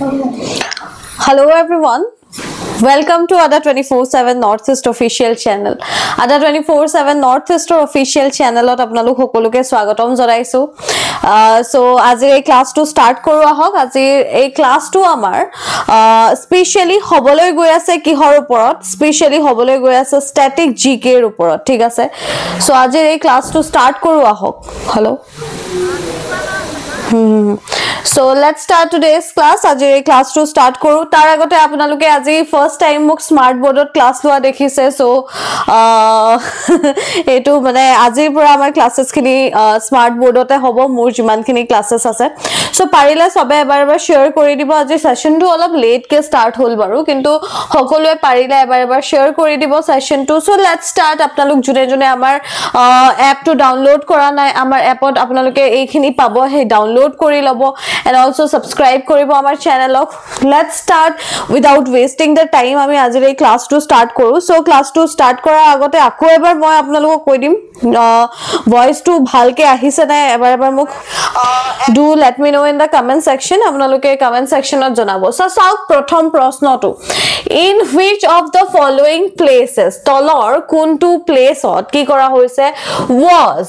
Hello everyone. Welcome to Ada 24/7 Northeast official channel. Ada 24/7 Northeast official channel ত আপোনালোক সকলোকে স্বাগতম জনাইছো। সো আজিৰ এই ক্লাছটো ষ্টাৰ্ট কৰোঁ আহক। আজিৰ এই ক্লাছটো আমাৰ কিহৰ ওপৰত? স্পেচিয়েলি হ'বলৈ গৈ আছে ষ্টেটিক জি কেৰ ওপৰত ঠিক আছে? চ' আজিৰ এই ক্লাছটো ষ্টাৰ্ট কৰোঁ আহক। Hello' so let start today's class আজিৰ এই ক্লাছটো ষ্টাৰ্ট কৰোঁ তাৰ আগতে আপোনালোকে আজি ফাৰ্ষ্ট টাইম মোক স্মাৰ্ট বৰ্ডত ক্লাছ লোৱা দেখিছে চ' এইটো মানে আজিৰ পৰা আমাৰ ক্লাছেছখিনি স্মাৰ্ট বৰ্ডতে হ'ব মোৰ যিমানখিনি ক্লাছেছ আছে চ' পাৰিলে চবে এবাৰ এবাৰ শ্বেয়াৰ কৰি দিব আজি ছেশ্যনটো অলপ লেটকৈ ষ্টাৰ্ট হ'ল বাৰু কিন্তু সকলোৱে পাৰিলে এবাৰ এবাৰ শ্বেয়াৰ কৰি দিব ছেশ্যনটো চ' লেট ষ্টাৰ্ট আপোনালোক যোনে যোনে আমাৰ এপটো ডাউনলোড কৰা নাই আমাৰ এপত আপোনালোকে এইখিনি পাব সেই ডাউনলোড কৰি ল'ব এণ্ড অলছ' ছাবস্ক্ৰাইব কৰিব আমাৰ চেনেলক let start without wasting the time আমি আজিৰ এই ক্লাছটো ষ্টাৰ্ট কৰোঁ চ' ক্লাছটো ষ্টাৰ্ট কৰাৰ আগতে আকৌ এবাৰ মই আপোনালোকক কৈ দিম ভইচটো ভালকৈ আহিছে নাই এবাৰ এবাৰ মোক do let me know' in the comment section আপোনালোকে কমেণ্ট ছেকশ্যনত জনাব চ' চাওক প্ৰথম প্ৰশ্নটো in which of the following places তলৰ কোনটো প্লেচত কি কৰা হৈছে was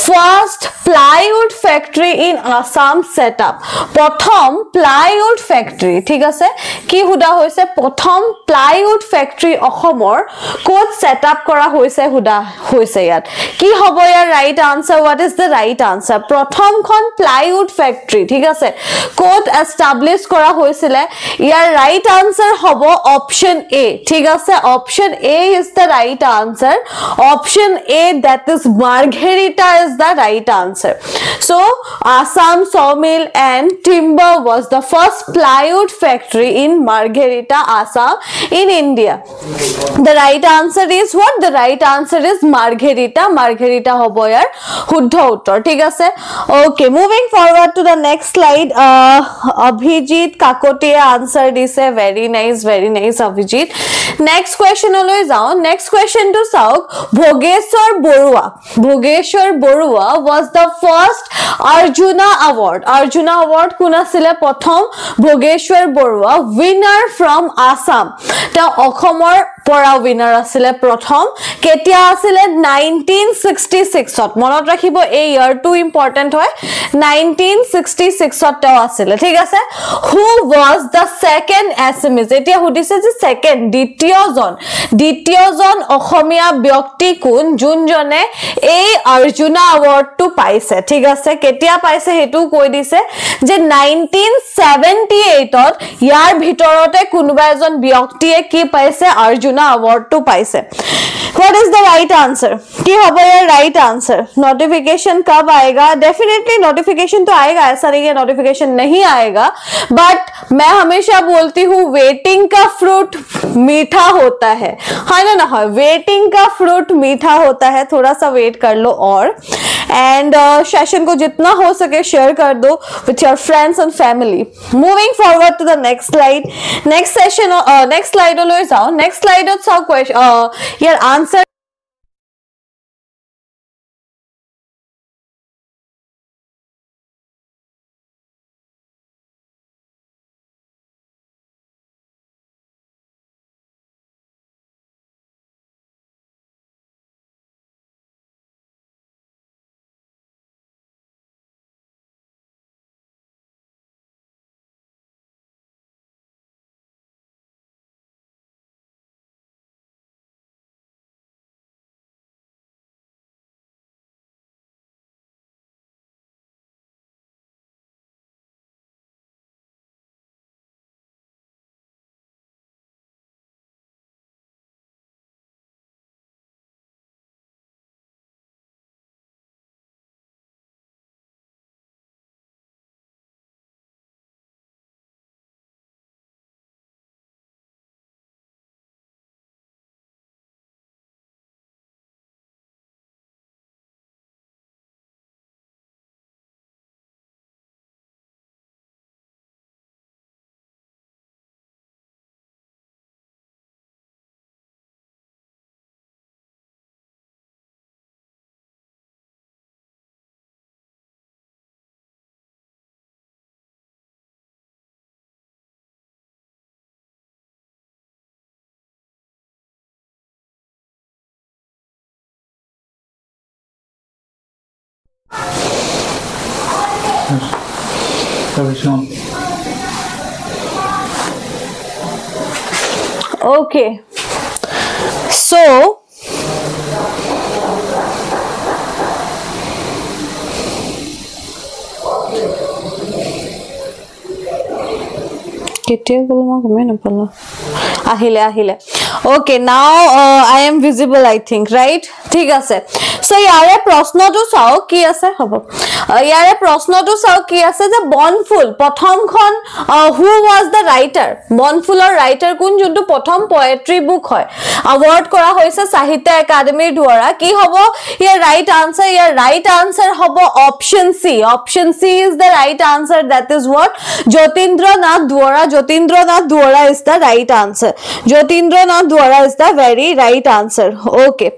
first plywood factory in Assam set up প্ৰথম প্লাইউড ফেক্টৰী ঠিক আছে? কি সোধা হৈছে? প্ৰথম প্লাইউড অসমৰ ক'ত ছেট আপ কৰা হৈছে সোধা হৈছে ইয়াত? কি হ'ব ইয়াৰ right answer what is the right answer প্ৰথমখন প্লাইউড ফেক্টৰী ঠিক আছে? ক'ত এষ্টাব্লিছ কৰা হৈছিলে? ইয়াৰ ৰাইট আনচাৰ হ'ব অপশ্যন এ ঠিক আছে? Option A is the right answer option A that is Margherita is the Assam sawmill and timber was the first plywood factory in Margherita, Assam in India. The right answer is what? The right answer is Margherita. Margherita hobo yaar শুদ্ধ উত্তৰ ঠিক আছে okay moving forward to the next slide Abhijit কাকতিয়ে answer দিছে very nice very nice Abhijit next কুৱেশ্যনলৈ যাওঁ next কুৱেশ্যনটো চাওক Bhogeswar Barua Bhogeswar Barua was the first Arjuna award কোন আছিলে? প্ৰথম ভোগেশ্বৰ বৰুৱা উইনাৰ ফ্ৰম আছাম তেওঁ অসমৰ পৰা উইনাৰ আছিলে প্ৰথম কেতিয়া আছিলে? নাইনটিন ছিক্সটি ছিক্সত মনত ৰাখিব এই ইয়াৰটো ইম্পৰ্টেণ্ট হয়। নাইনটিন ছিক্সটি ছিক্সত তেওঁ আছিলে ঠিক আছে? Who was the second S M is এতিয়া সুধিছে যে ছেকেণ্ড দ্বিতীয়জন দ্বিতীয়জন অসমীয়া ব্যক্তি কোন? যোনজনে এই অৰ্জুনা এৱাৰ্ডটো পাইছে ঠিক আছে? কেতিয়া পাইছে সেইটোও কৈ দিছে যে নাইনটিন ছেভেণ্টি এইটত ইয়াৰ ভিতৰতে কোনোবা এজন ব্যক্তিয়ে কি পাইছে? অৰ্জুনা এৱাৰ্ডটো পাইছে what is the right answer कि हब यार राइट आंसर नोटिफिकेशन कब आएगा? डेफिनेटली नोटिफिकेशन तो आएगा ऐसा नहीं है नोटिफिकेशन नहीं आएगा बट मैं हमेशा बोलती हूँ वेटिंग का फ्रूट मीठा होता है। हाँ ना ना हाँ वेटिंग का फ्रूट मीठा होता है थोड़ा सा वेट कर लो और। एंड सेशन uh, को जितना हो सके शेयर कर दो with your friends and family moving forward to the next slide next session next slide लो जाओ नेक्स्ट स्लाइड जाओ क्वेश्चन यार आंसर answer কেতিয়া গ'ল মই গমেই নাপালো আহিলে আহিলে okay now I am visible I think right ঠিক আছে চ' ইয়াৰে প্ৰশ্নটো চাওক কি আছে? হ'ব। ইয়াৰে প্ৰশ্নটো চাওক কি আছে যে বনফুল প্ৰথমখন হু ৱাজ দ্য ৰাইটাৰ বনফুলৰ ৰাইটাৰ কোন যোনটো প্ৰথম পয়েট্ৰি বুক হয়? আৱাৰ্ড কৰা হৈছে সাহিত্য একাডেমীৰ দ্বাৰা। কি হ'ব? ইয়াৰ ৰাইট আনচাৰ ইয়াৰ ৰাইট আনচাৰ হ'ব option C option C is the right answer that is what Jatindra Nath Duwara. Jatindra Nath Duwara is the right answer Jatindra Nath Duwara is the very right answer okay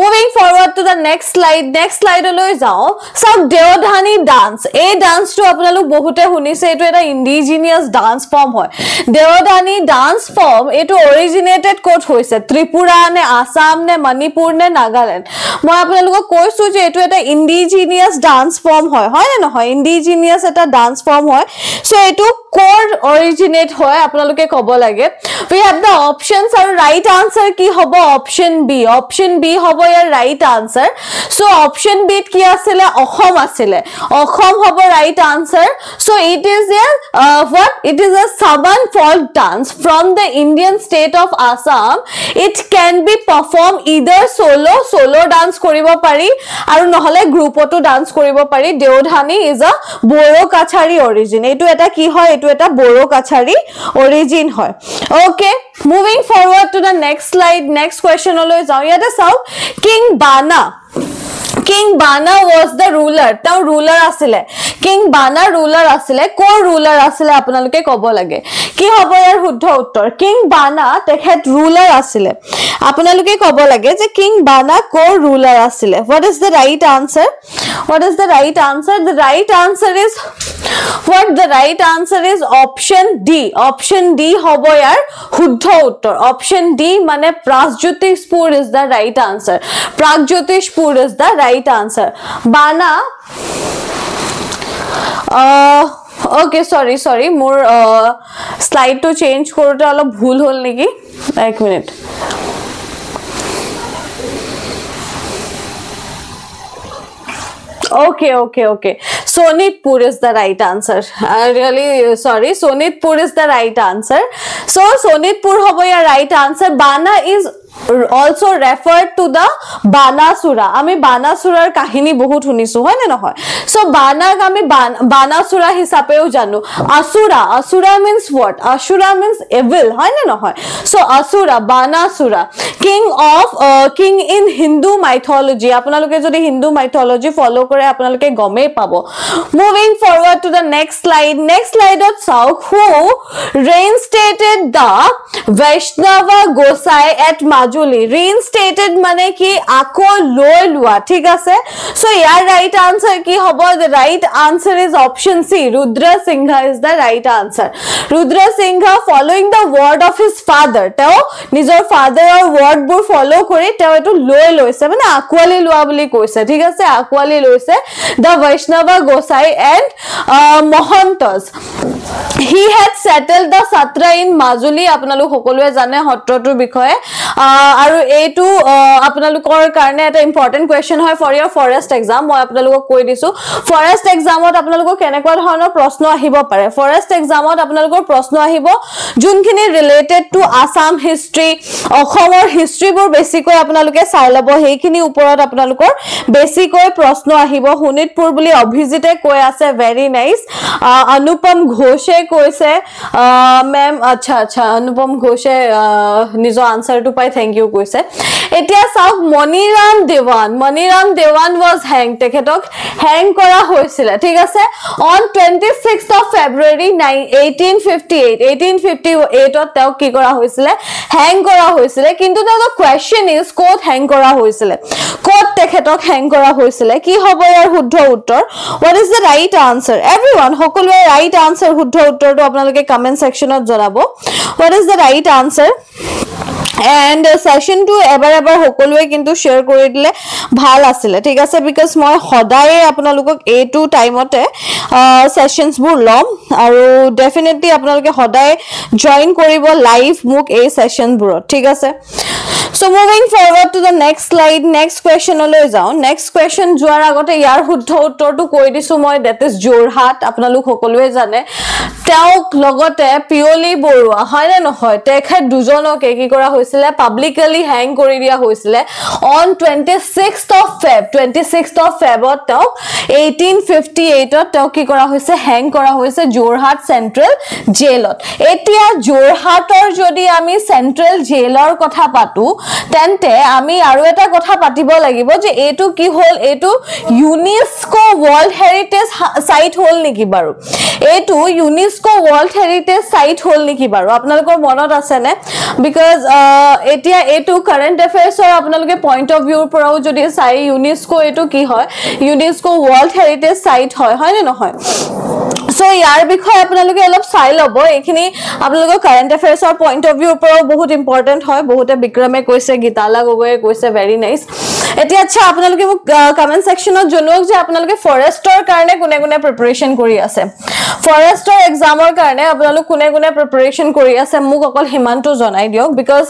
moving forward to the next slide next শ্লাইডলৈ যাওঁ। চাওক Deodhani dance এই ডান্সটো আপোনালোক বহুতে শুনিছে এইটো এটা indigenous dance form হয়। Deodhani dance form এইটো অৰিজিনেটেড ক'ত হৈছে? ত্ৰিপুৰা নে আছাম নে মণিপুৰ নে নাগালেণ্ড? মই আপোনালোকক কৈছো যে এইটো এটা ইণ্ডিজিনিয়াছ ডান্স ফৰ্ম হয়। হয় নে নহয়? ইণ্ডিজিনিয়াছ এটা ডান্স ফৰ্ম হয়। চ' এইটো ক'ৰ অৰিজিনেট হয় আপোনালোকে ক'ব লাগে। উই হেভ দ্য অপশ্যনছ আৰু ৰাইট আনচাৰ কি হ'ব? অপশ্যন বি অপশ্যন বি হ'ব ইয়াৰ ৰাইট আনচাৰ চ' অপশ্যন বিত কি আছিলে? অসম আছিলে। অসম হ'ব right answer so' it is year what it is a চাবান folk dance from the Indian state of Assam it can be perform either solo' solo' dance কৰিব পাৰি আৰু নহ'লে গ্ৰুপতো ডান্স কৰিব পাৰি। Deodhani is a Bodo Kachari origin এইটো এটা কি হয়? এইটো এটা বড়ো কাছাৰী অৰিজিন হয়। Okay moving forward to the next slide next কুৱেশ্যনলৈ যাওঁ। ইয়াতে চাওক king Bana Bana was the ruler তেওঁ ৰুলাৰ আছিলে। কিং বানা ৰুলাৰ আছিলে। কৰ ৰুলাৰ আছিলে আপোনালোকে ক'ব লাগে। কি হ'ব ইয়াৰ শুদ্ধ উত্তৰ? কিং বানা তেখেত ৰুলাৰ আছিলে। আপোনালোকে ক'ব লাগে যে কিং বানা আছিলে। What is answer what is the right answer the right answer is what right answer is option D option D হ'ব ইয়াৰ শুদ্ধ উত্তৰ। অপশ্যন ডি মানে Pragjyotishpur is the right answer Pragjyotishpur is the right answer Bana okay sorry sorry মোৰ শ্লাইডটো change কৰোঁতে অলপ ভুল হ'ল নেকি এক minute Okay, okay, okay. Sonitpur is the right answer. Uh, really sorry. Sonitpur is the right answer. So, Sonitpur hobo your right answer. Bana is also referred to the Banasura আমি বানাসুৰাৰ কাহিনী বহুত শুনিছো হয় নে নহয়? চ' বানাক আমি বানাসুৰা হিচাপেও জানো। Asura Asura means what Asura means evil হয় নে নহয়? So' asura Banasura king of king in Hindu mythology আপোনালোকে যদি হিন্দু মাইথলজি ফ'ল' কৰে আপোনালোকে গমেই পাব। Moving forward to the next slide next শ্লাইডত চাওক হু ৰেইনষ্টেটেড দ্য বৈষ্ণৱ গোসাই এট মাজুলী। ৰিইনষ্টেটেড মানে কি আকৌ লৈ লোৱা ঠিক আছে? চ' ইয়াৰ ৰাইট আনচাৰ কি হ'ব? The right answer is option C Rudra Singha is the right answer Rudra Singha following the word of his father তেওঁ নিজৰ ফাদাৰৰ ৱৰ্ডবোৰ ফ'ল' কৰি তেওঁ এইটো লৈ লৈছে মানে আঁকোৱালি লোৱা বুলি কৈছে ঠিক আছে? আঁকোৱালি লৈছে the Vaishnav Gosai and mahantas he head settle the Sattra in Majuli আপোনালোক সকলোৱে জানে সত্ৰটোৰ বিষয়ে আৰু এইটো আপোনালোকৰ কাৰণে এটা ইম্পৰ্টেণ্ট কুৱেশ্যন হয় ফৰ ইয়াৰ ফৰেষ্ট এক্সাম মই আপোনালোকক কৈ দিছো ফৰেষ্ট এক্সামত আপোনালোকৰ কেনেকুৱা ধৰণৰ প্ৰশ্ন আহিব পাৰে ফৰেষ্ট এক্সামত আপোনালোকৰ প্ৰশ্ন আহিব যোনখিনি ৰিলেটেড টু আছাম হিষ্ট্ৰী অসমৰ হিষ্ট্ৰীবোৰ বেছিকৈ আপোনালোকে চাই ল'ব সেইখিনিৰ ওপৰত আপোনালোকৰ বেছিকৈ প্ৰশ্ন আহিব শোণিতপুৰ বুলি অভিজিতে কৈ আছে ভেৰি নাইচ অনুপম ঘোষে কৈছে মেম আচ্ছা আচ্ছা অনুপম ঘোষে নিজৰ আনচাৰটো পাই থেংক ইউ কৈছে এতিয়া চাওক মণিৰাম দেৱান মণিৰাম দেৱান ৱাজ হেং তেখেতক হেং কৰা হৈছিলে ঠিক আছে on twenty six of February eighteen fifty eight eighteen fifty এইটত তেওঁক কি কৰা হৈছিলে হেং কৰা হৈছিলে কিন্তু তেওঁলোকৰ কুৱেশ্যন ইজ ক'ত হেং কৰা হৈছিলে ক'ত তেখেতক হেং কৰা হৈছিলে কি হ'ব ইয়াৰ শুদ্ধ উত্তৰ what is the right answer everyone সকলোৱে ৰাইট আনচাৰ শুদ্ধ উত্তৰটো আপোনালোকে কমেণ্ট ছেকশ্যনত জনাব। What is the right answer and ছেশ্যনটো এবাৰ এবাৰ সকলোৱে কিন্তু শ্বেয়াৰ কৰি দিলে ভাল আছিলে ঠিক আছে? বিকজ মই সদায়ে আপোনালোকক এইটো টাইমতে ছেশ্যনছবোৰ ল'ম আৰু ডেফিনেটলি আপোনালোকে সদায় জইন কৰিব লাইভ মোক এই ছেশ্যনবোৰত ঠিক আছে? So' moving forward to the next slide next কুৱেশ্যনলৈ যাওঁ। নেক্সট কুৱেশ্যন যোৱাৰ আগতে ইয়াৰ শুদ্ধ উত্তৰটো কৈ দিছোঁ মই ডেট ইজ যোৰহাট আপোনালোক সকলোৱে জানে। তেওঁক লগতে পিয়লি বৰুৱা হয়নে নহয়? তেখেত দুজনকে কি কৰা হৈছিলে পাব্লিকেলি হেং কৰি দিয়া হৈছিলে on twenty six of Feb twenty six of ফেবত তেওঁক এইটিন ফিফটি এইটত তেওঁক কি কৰা হৈছে হেং কৰা হৈছে যোৰহাট চেণ্ট্ৰেল জেইলত এতিয়া যোৰহাটৰ যদি আমি চেণ্ট্ৰেল জেইলৰ কথা পাতোঁ তেন্তে আমি আৰু এটা কথা পাতিব লাগিব যে এইটো কি হ'ল এইটো ইউনেস্কো ৱৰ্ল্ড হেৰিটেজ চাইট হ'ল নেকি বাৰু? এইটো ইউনেস্কো ৱৰ্ল্ড হেৰিটেজ চাইট হ'ল নেকি বাৰু? আপোনালোকৰ মনত আছেনে? বিকজ এতিয়া এইটো কাৰেণ্ট এফেয়াৰ্ছৰ আপোনালোকে পইণ্ট অফ ভিউৰ পৰাও যদি চাই ইউনেস্কো এইটো কি হয়? ইউনেস্কো ৱৰ্ল্ড হেৰিটেজ চাইট হয় হয়নে নহয়? চ' ইয়াৰ বিষয়ে আপোনালোকে অলপ চাই ল'ব। এইখিনি আপোনালোকৰ কাৰেণ্ট এফেয়াৰ্ছৰ পইণ্ট অফ ভিউৰ পৰাও বহুত ইম্পৰ্টেণ্ট হয়। বহুতে বিক্ৰমে কৈছে গীতালা গগৈয়ে কৈছে ভেৰি নাইচ এতিয়া আচ্ছা আপোনালোকে মোক কমেণ্ট ছেকশ্যনত জনাওক যে আপোনালোকে ফৰেষ্টৰ কাৰণে কোনে কোনে প্ৰিপেৰেশ্যন কৰি আছে। ফৰেষ্টৰ এক্সামৰ কাৰণে আপোনালোক কোনে কোনে প্ৰিপেৰেশ্যন কৰি আছে মোক অকল সিমানটো জনাই দিয়ক। Because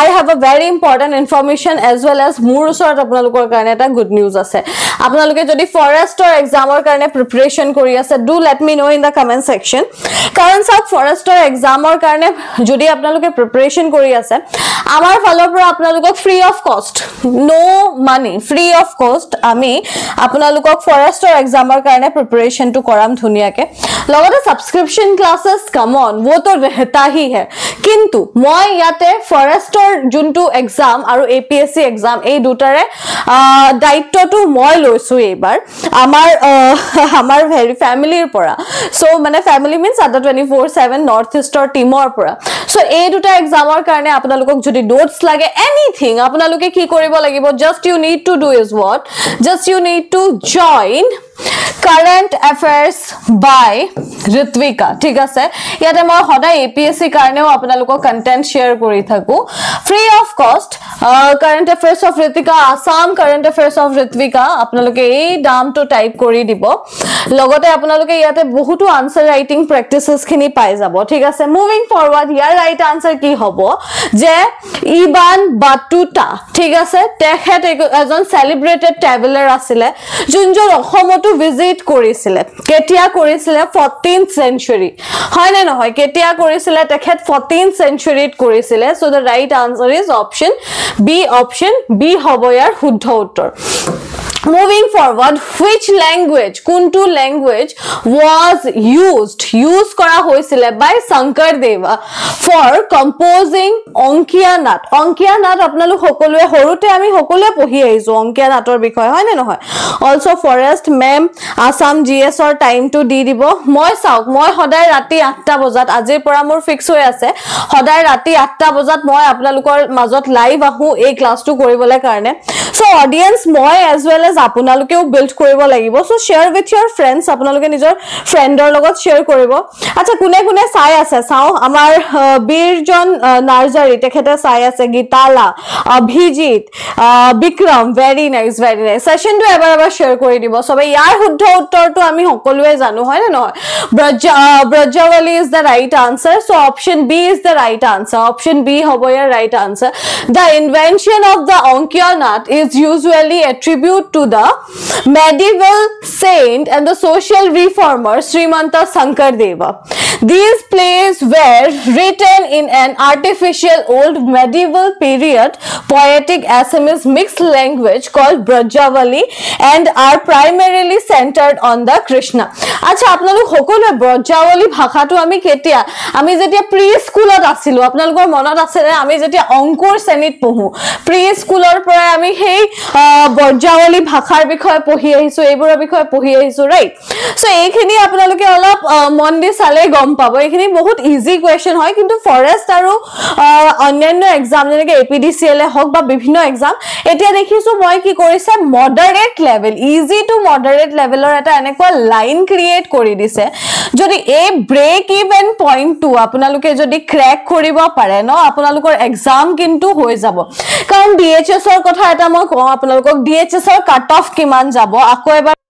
I have a very important information as well as মোৰ ওচৰত আপোনালোকৰ কাৰণে এটা গুড নিউজ আছে। আপোনালোকে যদি ফৰেষ্টৰ এক্সামৰ কাৰণে প্ৰিপেৰেশ্যন কৰি আছে do let me know' in the comment কাৰণ চাওক ফৰেষ্টৰ এক্সামৰ কাৰণে যদি আপোনালোকে প্ৰিপেৰেশ্যন কৰি আছে আমাৰ ফালৰ পৰা আপোনালোকক free of cost no money free of cost আমি আপোনালোকক ফৰেষ্টৰ এক্সামৰ কাৰণে প্ৰিপেৰেশ্যনটো কৰাম ধুনীয়াকৈ। লগতে ছাবস্ক্ৰিপশ্যন ক্লাছেছ কামন ওতো ৰেহতা হি হে। কিন্তু মই ইয়াতে ফৰেষ্টৰ যোনটো এক্সাম আৰু A P S C exam এই দুটাৰে দায়িত্বটো মই লৈছোঁ এইবাৰ। আমাৰ আমাৰ হেৰি ফেমিলিৰ পৰা। চ' মানে ফেমিলি মিনছ আদা টুৱেণ্টি ফ'ৰ ছেভেন নৰ্থ ইষ্টৰ টীমৰ পৰা চ' এই দুটা এক্সামৰ কাৰণে আপোনালোকক যদি নোটছ লাগে এনিথিং আপোনালোকে কি কৰিব লাগিব? Just you need to do is what just you need to join current affairs by Ritwika ঠিক আছে? ইয়াতে মই সদায় এ পি এছ চিৰ কাৰণেও আপোনালোকক কণ্টেণ্ট শ্বেয়াৰ কৰি থাকোঁ। Free of cost current affairs of Ritwika Assam current affairs of Ritwika আপোনালোকে এই দামটো টাইপ কৰি দিব। লগতে আপোনালোকে ইয়াতে বহুতো আনচাৰ ৰাইটিং প্ৰেক্টিচেছখিনি পাই যাব ঠিক আছে? মুভিং ফৰৱাৰ্ড ইয়াৰ ৰাইট আনচাৰ কি হ'ব? যে ইবান বাটুটা ঠিক আছে? তেখেত এজন চেলিব্ৰেটেড ট্ৰেভেলাৰ আছিলে যোনজন অসমতো ভিজিট কৰিছিলে। কেতিয়া কৰিছিলে? ফৰ্টিন চেঞ্চুৰী হয়নে নহয়? কেতিয়া কৰিছিলে? তেখেত ফৰ্টিন চেঞ্চুৰীত কৰিছিলে। So' the right answer is option B option B হ'ব ইয়াৰ শুদ্ধ উত্তৰ। মুভিং ফৰৱাৰ্ড হুইচ লেংগুৱেজ কোনটো লেংগুৱেজ ৱাজ ইউজড ইউজ কৰা হৈছিলে বাই শংকৰ দেৱা ফৰ কম্প'জিং অংকীয়া নাট অংকীয়া নাট আপোনালোক সকলোৱে সৰুতে আমি সকলোৱে পঢ়ি আহিছোঁ অংকীয়া নাটৰ বিষয়ে হয়নে নহয়? Also' forest ma'am Assam G এছৰ টাইমটো দি দিব। মই চাওক মই সদায় ৰাতি আঠটা বজাত আজিৰ পৰা মোৰ ফিক্স হৈ আছে। সদায় ৰাতি আঠটা বজাত মই আপোনালোকৰ মাজত লাইভ আহোঁ এই ক্লাছটো কৰিবলৈ কাৰণে। চ' অডিয়েঞ্চ মই এজ ৱেল এজ আপোনালোকেও বিল্ড কৰিব লাগিব। So' share with your friends আপোনালোকে নিজৰ ফ্ৰেণ্ডৰ লগত শ্বেয়াৰ কৰিব। আচ্ছা কোনে কোনে চাই আছে? চাওঁ আমাৰ বীৰজন নাৰ্জাৰী তেখেতে চাই আছে Gitala Abhijit Bikram very nice very nice ছেশ্যনটো এবাৰ এবাৰ শ্বেয়াৰ কৰি দিব। চবে ইয়াৰ শুদ্ধ উত্তৰটো আমি সকলোৱে জানো হয়নে নহয়? Braja Brajavali is the right answer so' option B is the right answer option B হ'ব ইয়াৰ right answer the invention of the Ankiya Naat is usually attribute to the medieval saint and the social reformer Srimanta Sankardeva. These plays were written in an artificial old medieval period poetic Assamese mixed language called Brajavali and are primarily centered on the Krishna. আচ্ছা আপোনালোক সকলোৱে ব্ৰজাৱলী ভাষাটো আমি কেতিয়া আমি যেতিয়া pre স্কুলত আছিলোঁ আপোনালোকৰ মনত আছেনে আমি যেতিয়া অংকুৰ শ্ৰেণীত পঢ়োঁ প্ৰি স্কুলৰ পৰাই আমি সেই ব্ৰজাৱলী ভাষাৰ বিষয়ে পঢ়ি আহিছোঁ এইবোৰৰ বিষয়ে পঢ়ি আহিছোঁ ৰাইট চ' এইখিনি আপোনালোকে অলপ মন দি চালেই গম পাব। এইখিনি বহুত ইজি কুৱেশ্যন হয় কিন্তু ফৰেষ্ট আৰু অন্যান্য এক্সাম যেনেকৈ এ পি ডি চি এলে হওক বা বিভিন্ন এক্সাম এতিয়া দেখিছোঁ মই কি কৰিছে moderate level easy to moderate লেভেলৰ এটা এনেকুৱা লাইন ক্ৰিয়েট কৰি দিছে। যদি এই ব্ৰেক ইভেন পইণ্টটো আপোনালোকে যদি ক্ৰেক কৰিব পাৰে ন আপোনালোকৰ এক্সাম কিন্তু হৈ যাব। কাৰণ ডি এইচ এছৰ কথা এটা মই কওঁ আপোনালোকক ডি এইচ এছৰ কাট অফ কিমান যাব আকৌ এবাৰ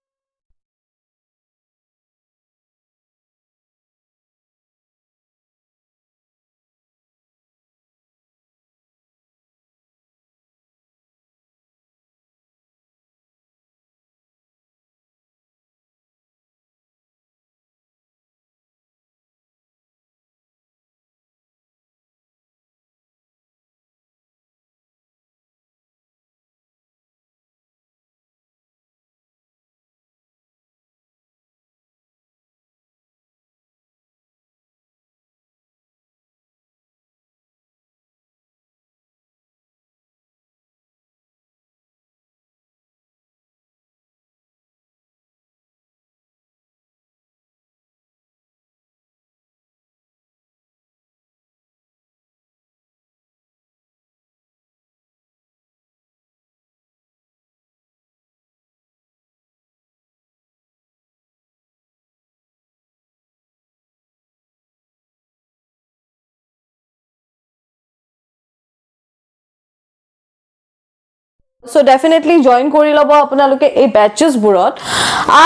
সো ডেফিনেটলি জইন কৰি ল'ব আপোনালোকে এই বেটচেছবোৰত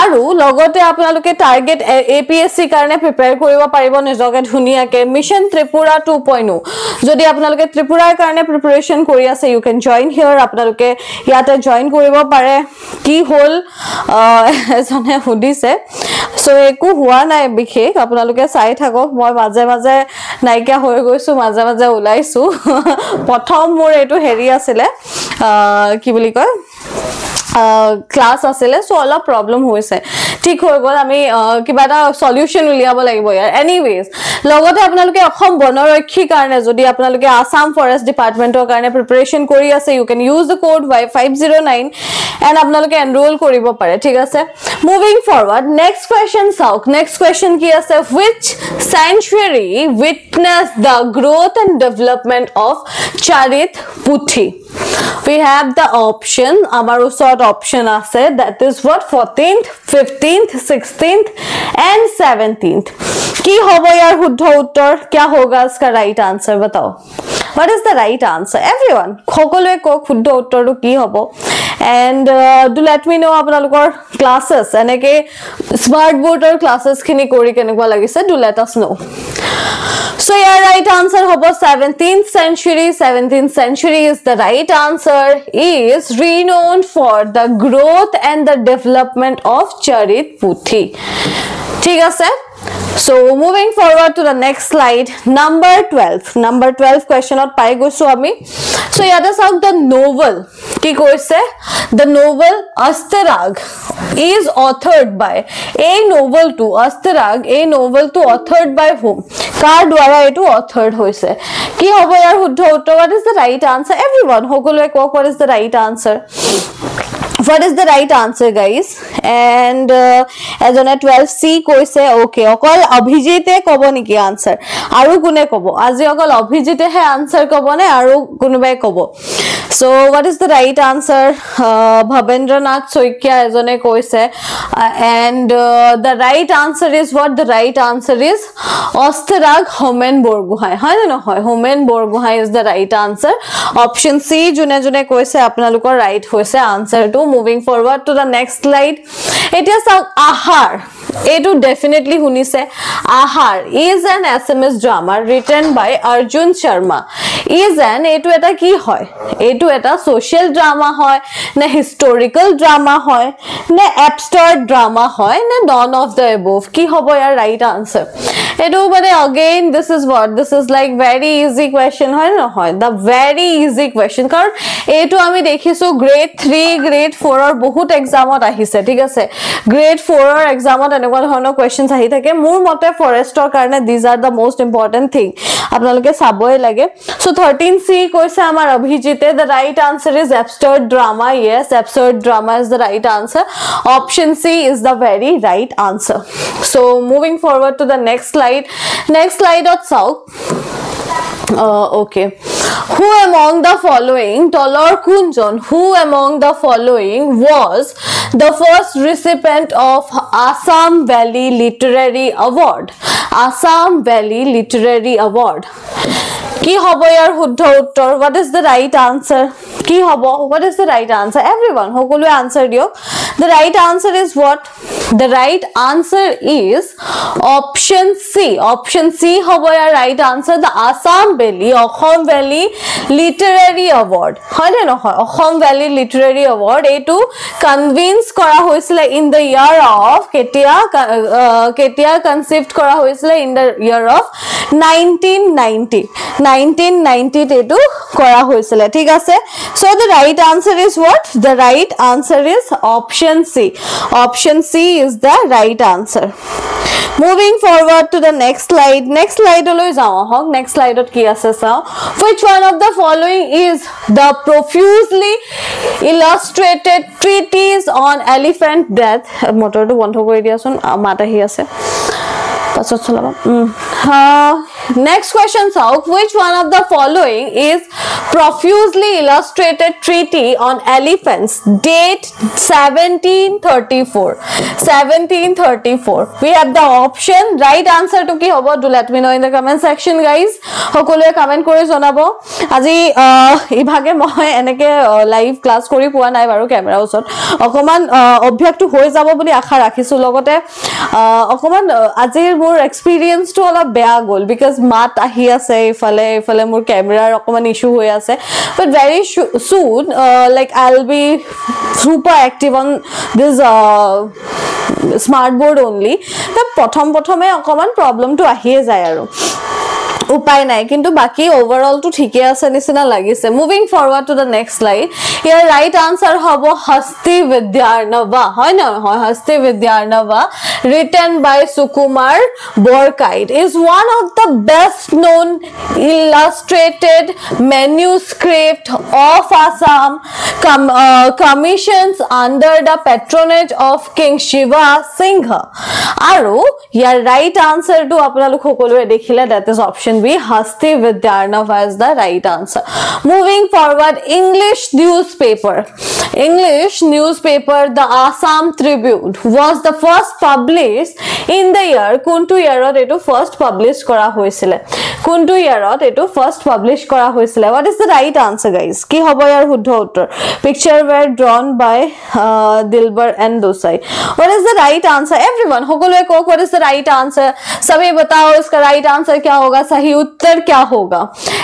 আৰু লগতে আপোনালোকে টাৰ্গেট এ পি এছ চিৰ কাৰণে প্ৰিপেয়াৰ কৰিব পাৰিব নিজকে ধুনীয়াকৈ। মিছন ত্ৰিপুৰা টু পইণ্ট যদি আপোনালোকে ত্ৰিপুৰাৰ কাৰণে প্ৰিপেৰেশ্যন কৰি আছে ইউ কেন জইন হিয়ৰ আপোনালোকে ইয়াতে জইন কৰিব পাৰে। কি হ'ল? এজনে সুধিছে। চ' একো হোৱা নাই বিশেষ। আপোনালোকে চাই থাকক। মই মাজে মাজে নাইকিয়া হৈ গৈছোঁ মাজে মাজে ওলাইছোঁ। প্ৰথম মোৰ এইটো হেৰি আছিলে কি বুলি কয়? ক্লাছ আছিলে চ' অলপ প্ৰব্লেম হৈছে। ঠিক হৈ গ'ল আমি কিবা এটা চলিউশ্যন উলিয়াব লাগিব ইয়াৰ। এনিৱেজ লগতে আপোনালোকে অসম বনৰক্ষীৰ কাৰণে যদি আপোনালোকে আছাম ফৰেষ্ট ডিপাৰ্টমেণ্টৰ কাৰণে প্ৰিপেৰেশ্যন কৰি আছে you can use the code Y five zero' nine and আপোনালোকে এনৰোল কৰিব পাৰে ঠিক আছে? মুভিং ফৰৱাৰ্ড নেক্সট কুৱেশ্যন চাওক। নেক্সট কুৱেশ্যন কি আছে? Which century witness the growth and development of Charit Puthi we have the option our sort option আছে that is what 14th 15th 16th and 17th কি হ'ব ইয়াৰ শুদ্ধ উত্তৰ क्या होगा इसका राइट आंसर बताओ what is the right answer everyone সকলোৱে কওক শুদ্ধ উত্তৰটো কি হ'ব uh, do let me know আপোনালোকৰ ক্লাছেছ এনেকে স্মাৰ্ট বোৰ্ডৰ ক্লাছেছখিনি কৰি কেনেকুৱা লাগিছে do let us know So your right answer hobo 17th century. 17th century is the right answer. Is renowned for the growth and the development of Charit Puthi. ঠিক আছে So moving forward to the next slide, number 12. Number 12 question of pai goisu ami. So yada sauk the novel ki koise the novel Astarag is authored by a novel to Astarag a novel to authored by whom? কাৰ দ্বাৰা এইটো authored হ'ব ইয়াৰ শুদ্ধ উত্তৰ what is the right answer everyone সকলোৱে কওক what is the right answer what is the right answer guys and এজনে 12c কৈছে ওকে অকল অভিজিতে কব নেকি আনসাৰ আৰু কোনে কব আজি অকল অভিজিতেহে আনসাৰ কব নে আৰু কোনোবাই কব so what is the right answer Bhabendranath Saikia এজনে কৈছে and uh, the right answer is what the right answer is Astarag Homen Borgohain হয় নে নহয় Homen Borgohain is the right answer option c যোনে যোনে কৈছে আপোনালোকৰ right হৈছে আনসাৰটো forward to the next slide এতিয়া চাওক আহাৰ এইটো ডেফিনেটলি শুনিছে Ahar is an Assamese drama written by Arjun Sharma is an এইটো এটা কি হয় এইটো এটা ছ'চিয়েল ড্ৰামা হয় নে হিষ্টৰিকেল ড্ৰামা হয় নে এবষ্টাৰ ড্ৰামা হয় নে নন অফ দ্য এবভ কি হ'ব ইয়াৰ ৰাইট আনচাৰ এইটো মানে again this is what this is like very easy question হয় নহয় দ্য ভেৰি ইজি কুৱেশ্যন কাৰণ এইটো আমি দেখিছোঁ গ্ৰেড থ্ৰী গ্ৰেড ফ'ৰৰ বহুত এক্সামত আহিছে ঠিক আছে গ্ৰেড ফ'ৰৰ এক্সামত এনেকুৱা ধৰণৰ কুৱেশ্যনছ আহি থাকে মোৰ মতে ফৰেষ্টৰ কাৰণে these are the most important thing আপোনালোকে চাবই লাগে চ' থাৰ্টিন চি কৈছে আমাৰ অভিজিতে the right answer is absurd drama yes absurd drama is the right answer option C is the very right answer so' moving forward to the next slide slide. Next slide or south. Uh, okay. Who among the following Tolor Kunjon who among the following was the first recipient of Assam Valley Literary Award? Assam Valley Literary Award. কি হ'ব ইয়াৰ শুদ্ধ উত্তৰ? What is the right answer কি হ'ব? What is the right answer everyone সকলোৱে answer দিয়ক। The right answer is what the right answer is option C option C হ'ব ইয়াৰ right answer the Assam valley Assam valley literary award হয়নে নহয়? Assam valley literary award এইটো convince কৰা হৈছিলে in the year of কেতিয়া কেতিয়া concept কৰা হৈছিলে in the year of nineteen ninety nineteen নাইনটিত এইটো কৰা হৈছিলে ঠিক আছে? The is the is is the moving to the next next যাওঁ আহক। নেক্সট কি আছে চাওঁ। Of the following is the profusely illustrated treatise on elephant death? মটৰটো বন্ধ কৰি দিয়াচোন। মাত আহি আছে। তাৰপিছত চলাব নেক্সট কুৱেশ্যন চাওক which one of the following is profusely illustrated treaty on elephants date seventeen thirty four seventeen thirty four we have the option right আনচাৰটো কি হ'ব do let me know in the comment section guys সকলোৱে comment কৰি জনাব। আজি ইভাগে মই এনেকৈ live class কৰি পোৱা নাই বাৰু কেমেৰাৰ ওচৰত। অকণমান অভ্যাসটো হৈ যাব বুলি আশা ৰাখিছোঁ। লগতে অকণমান আজিৰ মোৰ মোৰ এক্সপিৰিয়েঞ্চটো অলপ বেয়া গ'ল বিকজ মাত আহি আছে ইফালে ইফালে মোৰ কেমেৰাৰ অকণমান ইছ্যু হৈ আছে। But very soon like I will be super active on this smart board only প্ৰথম প্ৰথমে অকণমান প্ৰব্লেমটো আহিয়ে যায় আৰু। উপায় নাই কিন্তু বাকী অভাৰঅলটো ঠিকে আছে নিচিনা লাগিছে। Moving forward to the next slide year right answer হ'ব হস্তি বিদ্যাৰ্ণৱা হয় নহয়? Hasti Vidyarnava written by Sukumar Barkaith is one of the best known illustrated manuscript of Assam commissions under the patronage of king Shiva Singha আৰু ইয়াৰ right answer আপোনালোক সকলোৱে দেখিলে that is option B. Hasti Vidyanava is the right answer. Moving forward, English newspaper. English newspaper, the Assam Tribune, was the first published list in the year কোনটো ইয়াৰত এইটো first publish কৰা হৈছিলে কোনটো ইয়াৰত এইটো ফাৰ্ষ্ট পাব্লিছ কৰা হৈছিলে what is the right answer guys কি হ'ব ইয়াৰ শুদ্ধ উত্তৰ picture were drawn by Dilbar and Dosai what is the right answer everyone সকলোৱে কওক what is the right answer চবেই बताओ इसका राइट आंसर क्या होगा सही उत्तर क्या होगा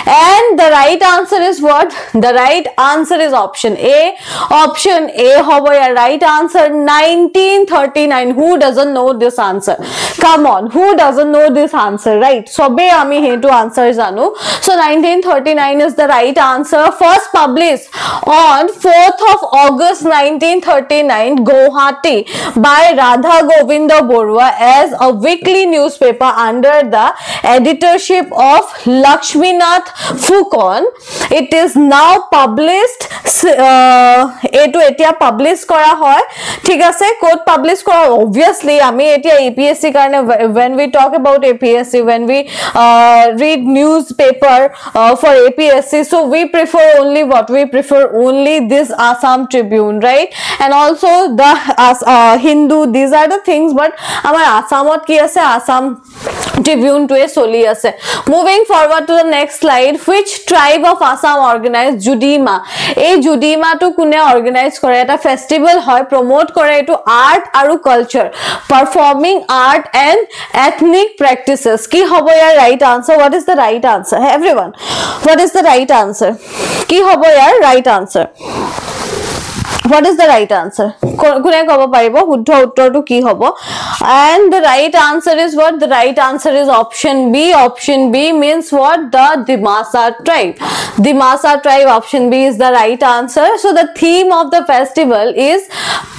and the right answer is what the right answer is option A option A होबो या right answer 1939 who doesn't know this answer? Come on, who doesn't know this answer, right? Sobe Ami here to answer Zanu. So 1939 is the right answer. First published on 4th of August 1939, Guwahati by Radha Govinda Borua as a weekly newspaper under the editorship of Lakshminath Fukon. It is now published এইটো এতিয়া uh, published. কৰা হয় ঠিক আছে ক'ত publish কৰা obviously আমি এতিয়া এ পি এছ চিৰ কাৰণে when we talk about A P S C when we read newspaper for A P S C so' we prefer only we prefer only this Assam Tribune right? And also the uh, Hindu these are the things but আমাৰ আসামত কি আছে? আসাম ট্ৰিবিউনটোৱে চলি আছে। Moving forward to the next slide which tribe of Assam organize Judima এই জুডিমাটো কোনে অৰ্গেনাইজ কৰে? এটা ফেষ্টিভেল হয় প্ৰমোট কৰে এইটো আৰ্ট আৰু culture performing art and ethnic practices. Ki hobo yaar right answer? What is the right answer? Everyone what is the right answer? Ki hobo yaar right answer? What is the right answer কোনে কব পাৰিব শুদ্ধ উত্তৰটো কি হ'ব and the right answer is what the right answer is option b option b means what the dimasa tribe dimasa tribe option b is the right answer so the theme of the festival is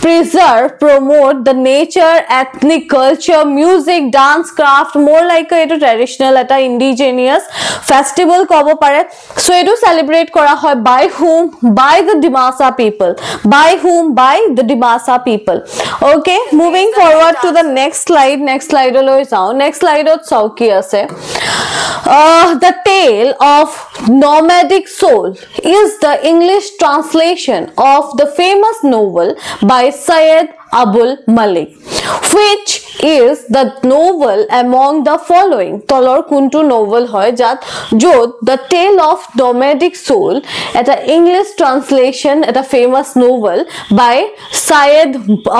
preserve promote the nature ethnic culture music dance craft more like a traditional eta indigenous festival কব পাৰে so etu celebrate কৰা হয় by whom by the dimasa people by whom by the dimasa people okay moving forward to the next slide next slide লৈ যাওঁ next slide ত চাওঁ কি আছে uh, the tale of nomadic soul is the english translation of the famous novel by syed abul malik which is the novel among the following তলৰ কোনটো novel হয় যাত য'ত the tale of nomadic soul এটা english translation এটা famous novel by syed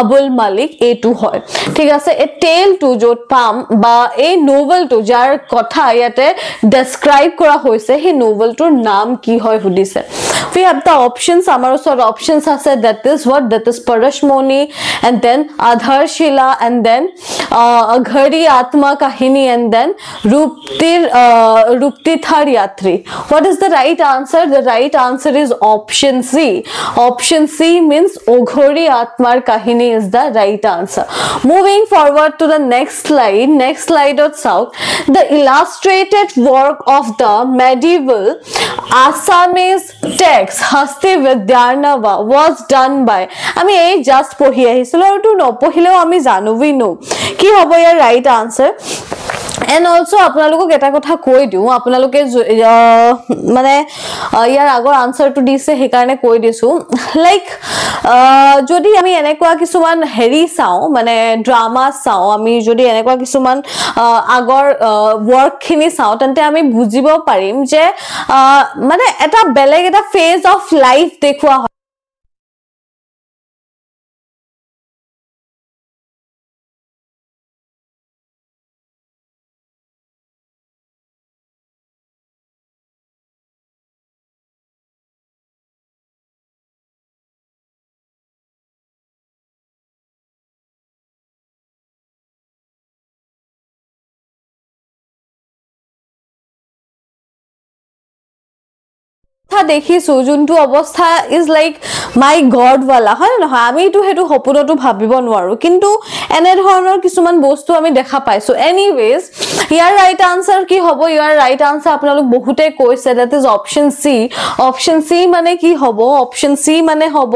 abul malik এইটো হয় ঠিক আছে এই টেলটো য'ত পাম বা এই নভেলটো যাৰ কথা ইয়াতে ডেছক্ৰাইব কৰা হৈছে সেই নভেলটোৰ নাম কি হয় সুধিছে we have the options আমাৰ ওচৰত options আছে that is what that is parashmoni and then adharshila and then uh, ghari atma kahini and then ruptir uh, ruptithar yatri what is the right answer the right answer is option c option c means oghori atmar kahini is the right answer moving forward to the next slide next slide of south the illustrated work of the medieval assamese text hasti vidyanava was done by আমি এই just পঢ়ি আহিছিলো আৰু তো নপঢ়িলেও আমি জানো উই know? কি হ'ব ইয়াৰ ৰাইট আনচাৰ এণ্ড অলছ' আপোনালোকক এটা কথা কৈ দিওঁ আপোনালোকে মানে ইয়াৰ আগৰ আনচাৰটো দিছে সেইকাৰণে কৈ দিছোঁ। লাইক যদি আমি এনেকুৱা কিছুমান হেৰি চাওঁ মানে ড্ৰামা চাওঁ আমি যদি এনেকুৱা কিছুমান আগৰ ৱৰ্কখিনি চাওঁ তেন্তে আমি বুজিব পাৰিম যে মানে এটা বেলেগ এটা ফেজ অফ লাইফ দেখুওৱা হয়। অৱস্থা দেখিছো যোনটো অৱস্থা ইজ লাইক মাই গড ৱালা। হয় নে নহয়? আমিতো সেইটো সপোনতো ভাবিব নোৱাৰো। কিন্তু এনেধৰণৰ কিছুমান বস্তু আমি দেখা পাইছো। এনিৱেজ ইয়াৰ ৰাইট আনচাৰ কি হ'ব? ইয়াৰ ৰাইট আনচাৰ আপোনালোক বহুতে কৈছে। That is option C option C মানে কি হ'ব? অপশ্যন চি মানে হ'ব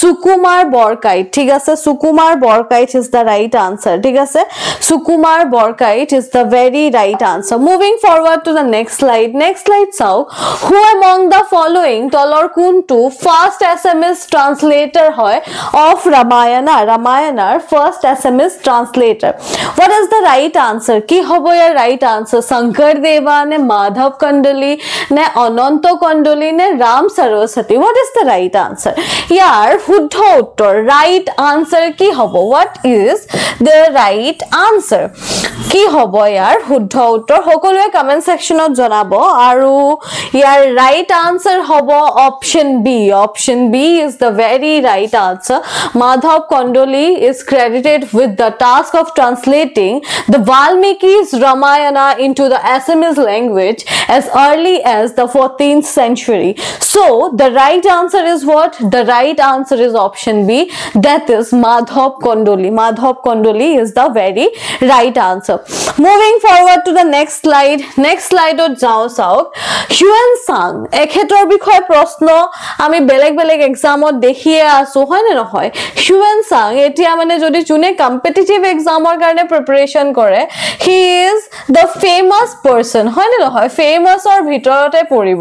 সুকুমাৰ বৰকাইট। ঠিক আছে? Sukumar Barkait is the right answer ঠিক আছে? Sukumar Barkait is the very right answer moving forward to the next slide next slide চাওক। হু এমং দ্য ফলোয়িং তলৰ কোনটো ফাৰ্ষ্ট এছ ট্ৰান্সলেটাৰ হয় of Ramayana ৰামায়ণাৰ first as translator what is the right answer কি হ'ব ইয়াৰ right answer Shankar Deva নে মাধৱ কণ্ডলী নে অনন্ত কণ্ডলী নে Ram Saraswati what is the right answer ইয়াৰ শুদ্ধ উত্তৰ ৰাইট আনচাৰ কি হ'ব what is the right answer কি হ'ব ইয়াৰ শুদ্ধ উত্তৰ সকলোৱে কমেণ্ট ছেকশ্যনত জনাব আৰু ইয়াৰ right answer answer hobo option B. Option B is the very right answer. Madhav Kondoli is credited with the task of translating the Valmiki's Ramayana into the Assamese language as early as the 14th century. So the right answer is what? The right answer is option B. That is Madhav Kondoli. Madhav Kondoli is the very right answer. Moving forward to the next slide. Next slide ত যাওঁ চাওক। Hiuen Tsang এখেতৰ বিষয়ে প্ৰশ্ন আমি বেলেগ বেলেগ এক্সামত দেখিয়ে আছো, হয় নে নহয়? হিউৱেন চাং এতিয়া মানে যদি যোনে কম্পিটিটিভ এক্সামৰ কাৰণে প্ৰিপাৰেশ্যন কৰে he is the famous person হয় নে নহয়? ফেমাছৰ ভিতৰতে পৰিব।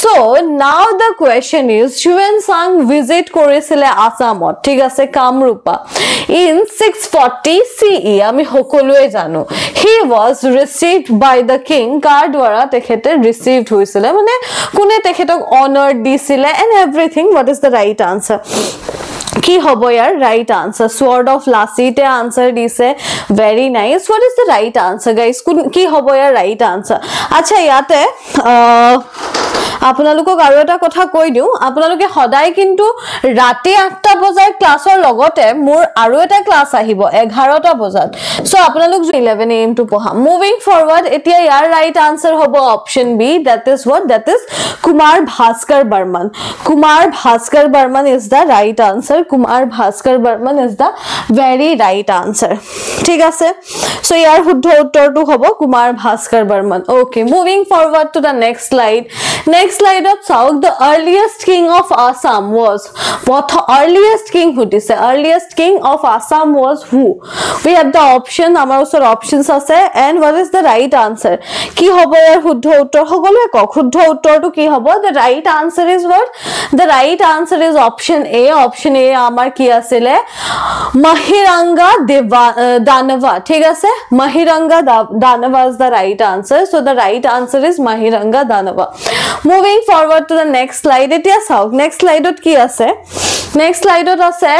So' now the question is Hiuen Tsang visit কৰিছিলে আছামত ঠিক আছে? Kamarupa. In six forty C E আমি সকলোৱে জানো। He was received by the king কাৰ দ্বাৰা তেখেতে ৰিচিভড হৈছিলে। মানে কোনে তেখেতক অনাৰ দিছিলে and everything what is the right answer কি হ'ব ইয়াৰ ৰাইট আনচাৰ ছোৱাৰ্ড অফ লাচিতে আনচাৰ দিছে। Very nice what is the right answer guys কোন কি হ'ব ইয়াৰ ৰাইট আনচাৰ আচ্ছা ইয়াতে আপোনালোকক আৰু এটা কথা কৈ দিওঁ। আপোনালোকে সদায় কিন্তু ৰাতি আঠটা বজাৰ ক্লাছৰ লগতে মোৰ আৰু এটা ক্লাছ আহিব এঘাৰটা বজাত। চ' আপোনালোক ইলেভেন এ এমটো পঢ়াম মুভিং ফৰৱাৰ্ড এতিয়া ইয়াৰ ৰাইট আনচাৰ হ'ব option B that is what that is Kumar Bhaskar Barman Kumar Bhaskar Barman is the right answer Kumar Bhaskar Barman is the very right answer ঠিক আছে? So ইয়াৰ শুদ্ধ উত্তৰটো হ'ব Kumar Bhaskar Barman okay moving forward to the next slide next শ্লাইডত চাওক the earliest king of Assam was প্ৰথম earliest king সুধিছে earliest king of Assam was who we have the option আমাৰ ওচৰত অপশ্যনছ আছে and what is the right answer কি হ'ব ইয়াৰ শুদ্ধ উত্তৰ সকলোৱে কওক শুদ্ধ উত্তৰটো কি হ'ব the right answer is what the right answer is option A option A আমাৰ কি আছিলে মহিৰংগা দেৱা দানৱা ঠিক আছে Mahiranga Danava is the right answer so' the right answer is Mahiranga Danava moving forward to the next slide এতিয়া চাওক next শ্লাইডত কি আছে? নেক্সট শ্লাইডত আছে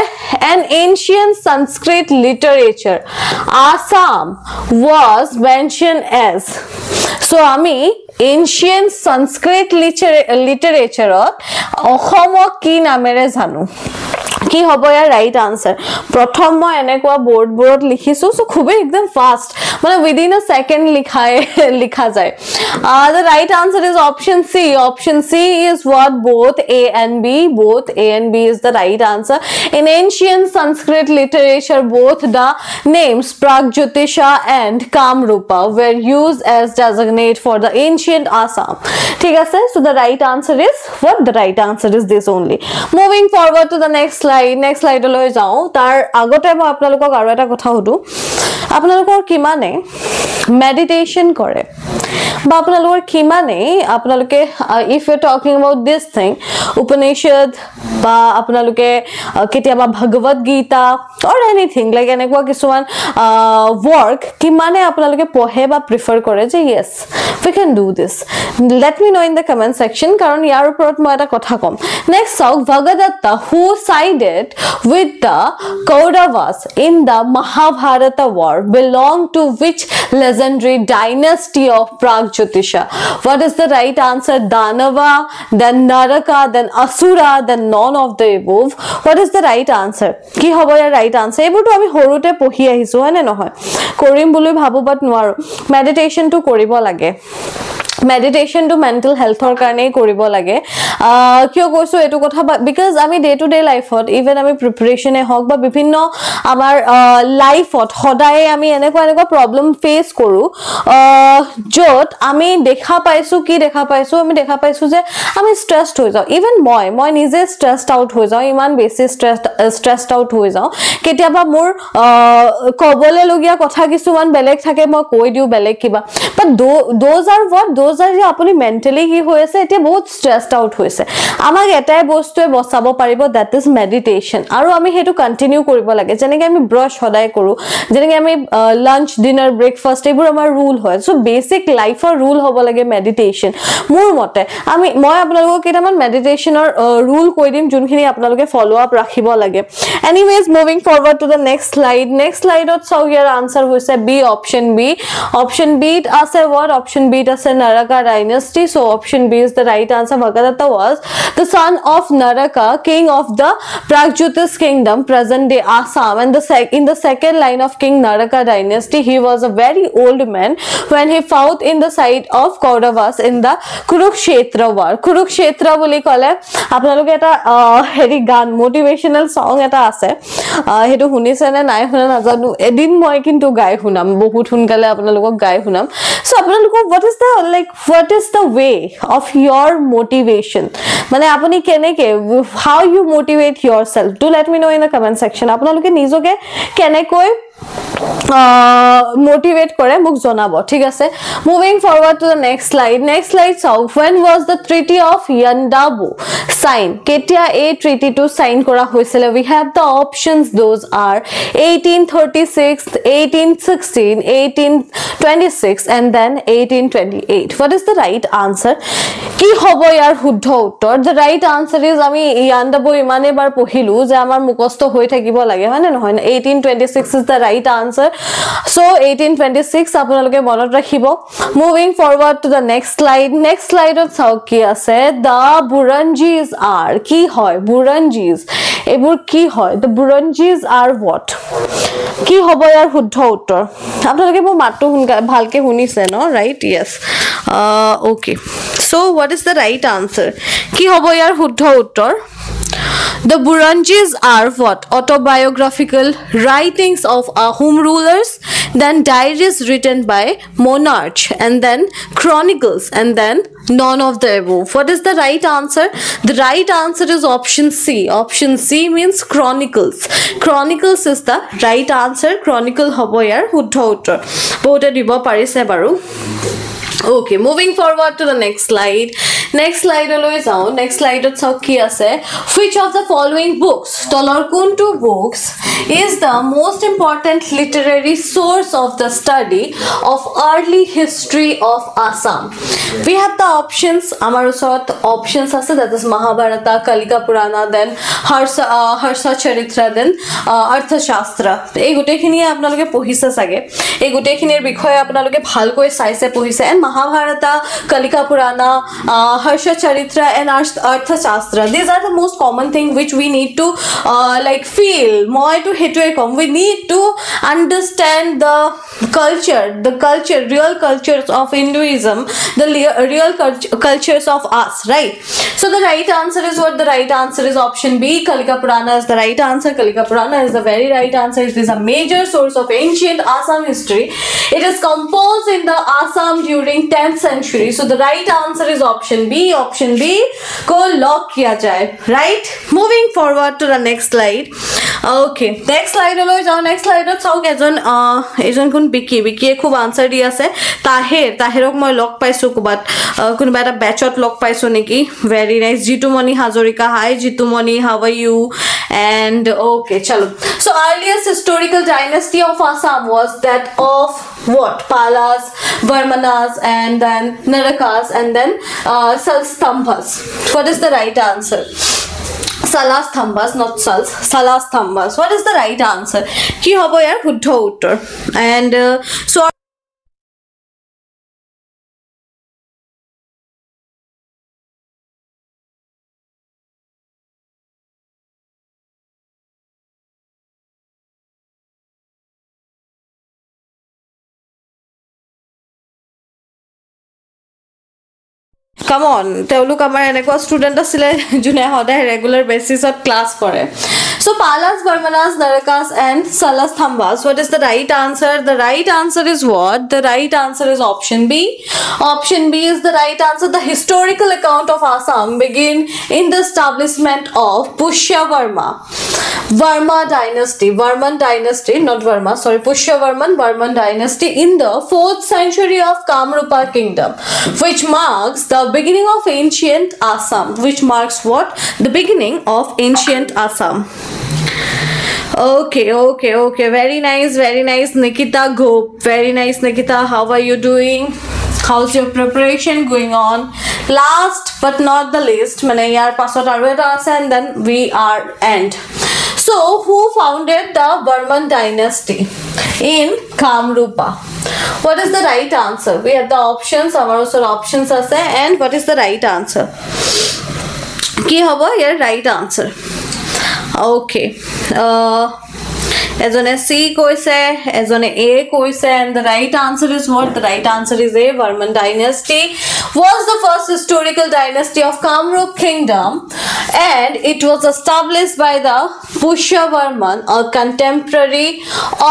an ancient Sanskrit literature Assam was mention as so' আমি এনচিয়েণ্ট সংস্কৃত লিটাৰেচাৰত অসমক কি নামেৰে জানো? কি হ'ব ইয়াৰ ৰাইট আনচাৰ প্ৰথম মই এনেকুৱা বৰ্ডবোৰত লিখিছো চ' খুবেই একদম ফাষ্ট মানে উইদিন এ ছেকেণ্ড লিখাই লিখা যায়। The right answer is option C option C is what both A and B both A and B is the right answer in ancient Sanskrit literature both the names Pragjyotisha and Kamarupa were use as designate for the ancient Assam ঠিক আছে so' the right answer is what the right answer is this only moving forward to the next slide next শ্লাইডলৈ যাওঁ। তাৰ আগতে মই আপোনালোকক আৰু এটা কথা সুধোঁ। আপোনালোকৰ কিমানে মেডিটেশ্যন কৰে? আপোনালোকৰ কিমানেই আপোনালোকে if you talking about this thing Upanishad বা আপোনালোকে কেতিয়াবা Bhagavad Gita or anything like এনেকুৱা কিছুমান ৱৰ্ক কিমানে আপোনালোকে পঢ়ে বা প্ৰিফাৰ কৰে যে yes we can do this let me know' in the comment section কাৰণ ইয়াৰ ওপৰত মই এটা কথা ক'ম। নেক্সট চাওক Bhagadatta who sided with the Kauravas in the Mahabharata war belong to which legendary dynasty of Pragjyotisha. What is the right answer? Danava, then Naraka, then Asura, then none of the above. What is the right answer? কি হ'ব ইয়াৰ right answer এইবোৰতো আমি সৰুতে পঢ়ি আহিছোঁ হয়নে নহয় কৰিম বুলি ভাবোঁ বাট নোৱাৰোঁ মেডিটেশ্যনটো কৰিব লাগে মেডিটেশ্যনটো মেণ্টেল হেল্থৰ কাৰণেই কৰিব লাগে। কিয় কৈছোঁ এইটো কথা? বিকজ আমি ডে টু ডে লাইফত ইভেন আমি প্ৰিপেৰেশ্যনে হওক বা বিভিন্ন আমাৰ লাইফত সদায়ে আমি এনেকুৱা এনেকুৱা প্ৰব্লেম ফেচ কৰোঁ য'ত আমি দেখা পাইছোঁ কি দেখা পাইছোঁ? আমি দেখা পাইছোঁ যে আমি ষ্ট্ৰেছড হৈ যাওঁ। ইভেন মই মই নিজে ষ্ট্ৰেছড আউট হৈ যাওঁ ইমান বেছি ষ্ট্ৰেছ ষ্ট্ৰেছড আউট হৈ যাওঁ। কেতিয়াবা মোৰ ক'বলৈলগীয়া কথা কিছুমান বেলেগ থাকে মই কৈ দিওঁ বেলেগ কিবা। But those are what are যে আপুনি মেণ্টেলি কি হৈ আছে এতিয়া বহুত ষ্ট্ৰেছড আউট হৈছে আমাক এটাই বস্তুৱে বচাব পাৰিব দেট ইজ মেডিটেশ্যন আৰু আমি সেইটো কণ্টিনিউ কৰিব লাগে। যেনেকৈ আমি ব্ৰাছ সদায় কৰোঁ যেনেকৈ আমি লাঞ্চ ডিনাৰ ব্ৰেকফাষ্ট এইবোৰ আমাৰ ৰুল হয়। চ' বেচিক লাইফৰ ৰুল হ'ব লাগে মেডিটেশ্যন মোৰ মতে আমি মই আপোনালোকক কেইটামান মেডিটেশ্যনৰ ৰুল কৈ দিম যোনখিনি আপোনালোকে ফ'ল' আপ ৰাখিব লাগে। Anyways moving forward to the next slide next শ্লাইডত চাওক ইয়াৰ আনচাৰ হৈছে বি অপশ্যন বি অপশ্যন বিত আছে ৱাট অপশ্যন বিত আছে Naraka dynasty so' option B is the right answer Bhagadatta was the son of Naraka king of the Pragjyotisha kingdom present day Assam and the in the second line of king Naraka dynasty he was a very old man when he fought in the side of Kauravas in the Kurukshetra war. Kurukshetra ক'লে আপোনালোকে এটা হেৰি গান motivational চং এটা আছে। সেইটো শুনিছে নে নাই শুনা নাজানো। এদিন মই কিন্তু গাই শুনাম। বহুত সোনকালে আপোনালোকক গাই শুনাম। চ' আপোনালোকক what is the like what is the way of your motivation মানে আপুনি কেনেকৈ how you motivate yourself to let me know' in the comment section আপোনালোকে নিজকে কেনেকৈ মটিভেট কৰে মোক জনাব ঠিক আছে? Moving forward to the next slide next slide চাওক when was the treaty of Yandabo sign কেতিয়া এই ট্ৰিটিটো চাইন কৰা হৈছিলে? We have the options those are eighteen thirty six eighteen sixteen eighteen twenty six and then eighteen twenty eight what is the right answer কি হ'ব ইয়াৰ শুদ্ধ উত্তৰ? দ্য ৰাইট আনচাৰ ইজ আমি য়াণ্ডাবু ইমানেই বাৰ পঢ়িলোঁ যে আমাৰ মুখস্থ হৈ থাকিব লাগে হয়নে নহয়? Eighteen twenty six is the right answer eighteen twenty six আপোনালোকে মনত ৰাখিব। Moving forward to the next slide next শ্লাইডত চাওক কি আছে। দ্য বুৰঞ্জীজ আৰ কি হয়? বুৰঞ্জীজ এইবোৰ কি হয়? দ্য বুৰঞ্জীজ আৰ ৱাট কি হ'ব ইয়াৰ শুদ্ধ উত্তৰ? আপোনালোকে মোৰ মাতটো ভালকৈ শুনিছে ন? Right yes okay so' what is the right answer কি হ'ব ইয়াৰ শুদ্ধ উত্তৰ? The Buranjis are what? Autobiographical writings of Ahom rulers, then diaries written by monarchs, and then chronicles, and then none of the above. What is the right answer? The right answer is option C. Option C means chronicles. Chronicles is the right answer. Chronicle হ'ব ইয়াৰ শুদ্ধ উত্তৰ বহুতে দিব পাৰিছে বাৰু Okay, moving forward to the next slide. Next slide লৈ যাওঁ next slide ত চাওক কি আছে which of the following books তলৰ কোনটো books is the most important literary source of the study of early history of Assam we have the options আমাৰ ওচৰত options আছে then Harsha uh, Harsha Charitra then uh, Arthashastra এই গোটেইখিনিয়ে আপোনালোকে পঢ়িছে চাগে এই গোটেইখিনিৰ বিষয়ে আপোনালোকে ভালকৈ চাইছে Mahabharata, Kalika Purana, uh, Harsha Charitra and Arthashastra. These are the most common thing which we need to uh, like feel more to. We need to understand the culture, the culture, real cultures of Hinduism, the real cult cultures of us, right? So the right answer is what the right answer is option B. Kalika Purana is the right answer. Kalika Purana is the very right answer. It is a major source of ancient Assam history. It is composed in the Assam during during 10th century. So the right answer is option B. Option B को lock किया जाए right moving forward to the next slide Okay. Next slide লৈ যাওঁ। Next slide ত চাওক এজন এজন কোন বিকি বিকিয়ে খুব আনচাৰ দি আছে। তাহেৰ তাহেৰক মই লগ পাইছোঁ ক'ৰবাত কোনোবা এটা বেচত লগ পাইছোঁ নেকি? Very nice Jitumoni Hazarika hi Jitumoni how you and okay চলো। So' earliest historical dynasty of Assam was that of palas varmanas and then narakas and then uh, salstambhas. What is the right answer? Salastambhas not Salas Salastambhas what is the right answer কি হ'ব ইয়াৰ শুদ্ধ উত্তৰ and so come on তেওঁলোক আমাৰ এনেকুৱা student আছিলে যোনে সদায় ৰেগুলাৰ বেচিছত ক্লাছ কৰে। So Palas, Varmanas, Narakas and Salastambas. What is the right answer? The right answer is what? The right answer is option B. Option B is the right answer. The historical account of Assam begin in the establishment of Pushyavarma. Varma dynasty, Varman dynasty, not Varma, sorry, Pushyavarman, Varman dynasty in the 4th century of Kamrupa kingdom, which marks the beginning of ancient Assam, which marks what? The beginning of ancient Assam. Okay okay okay very nice very nice Nikita Gop very nice Nikita how are you doing how is your preparation going on last but not the least मैंने यार password आरोप आसे and then we are and so who founded the Barman dynasty in Kamarupa what is the right answer we have the option हमारे sir option आसे and what is the right answer की हब यार right answer Okay. Uh, এজনে C কৈছে এজনে A কৈছে and the right answer is what the right answer is a Varman dynasty was the first historical dynasty of Kamrup kingdom and it was established by the Pushya Varman a contemporary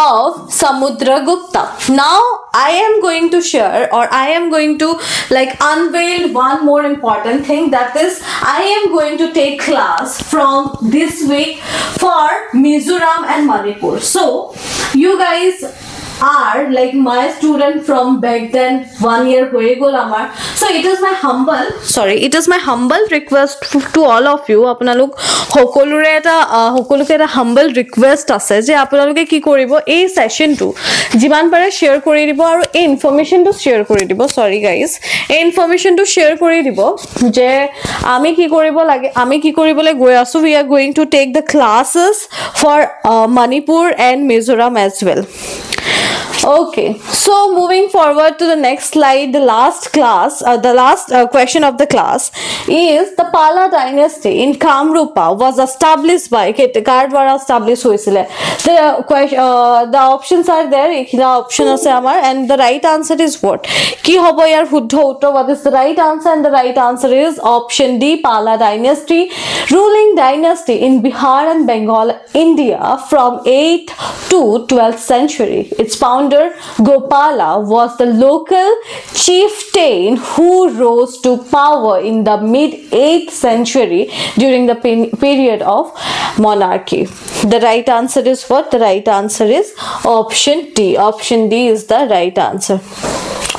of Samudragupta now I am going to share or I am going to like unveil one more important thing that is I am going to take class from this week for Mizoram and Manipur. So you guys are like my student from back then one year হয়ে গ'ল আমাৰ so it is my humble sorry it is my humble request to all of you আপোনালোক সকলোৰে এটা সকলোকে এটা humble request আছে যে আপোনালোকে কি কৰিব এই ছেশ্যনটো যিমান পাৰে শ্বেয়াৰ কৰি দিব আৰু এই ইনফৰ্মেশ্যনটো শ্বেয়াৰ কৰি দিব চৰি গাইজ এই ইনফৰ্মেশ্যনটো শ্বেয়াৰ কৰি দিব যে আমি কি কৰিব লাগে আমি কি কৰিবলৈ গৈ আছোঁ we are going to take the classes for Manipur and Mizoram as well Okay, so moving forward to the next slide, the last class, uh, the last uh, question of the class is the Pala dynasty in Kamrupa was established by Kardwara established হৈছিলে the question uh, the options are there এইখিনা option আছে আমাৰ and the right answer is what কি হ'ব ইয়াৰ শুদ্ধ উত্তৰ what is the right answer and the right answer is option D Pala dynasty ruling dynasty in Bihar and Bengal India from 8th to 12th century its founder Gopala was the local chieftain who rose to power in the mid 8th century during the period of monarchy. The right answer is what? The right answer is option D. Option D is the right answer.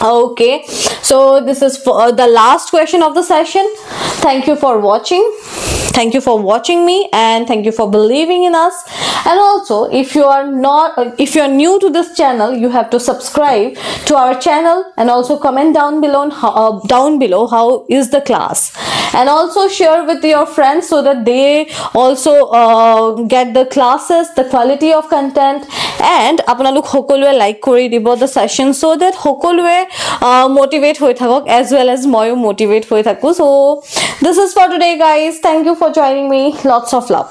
Okay. So this is for uh, the last question of the session. Thank you for watching thank you for watching me and thank you for believing in us and also if you are not uh, if you are new to this channel you have to subscribe to our channel and also comment down below on how, uh, down below how is the class and also share with your friends so that they also uh, get the classes the quality of content and আপোনালোক সকলোৱে like কৰি দিব the session so date সকলোৱে motivate হৈ থাকক as well as ময়ো motivate হৈ থাকোঁ so' this is for today guys thank you for Joining me lots of love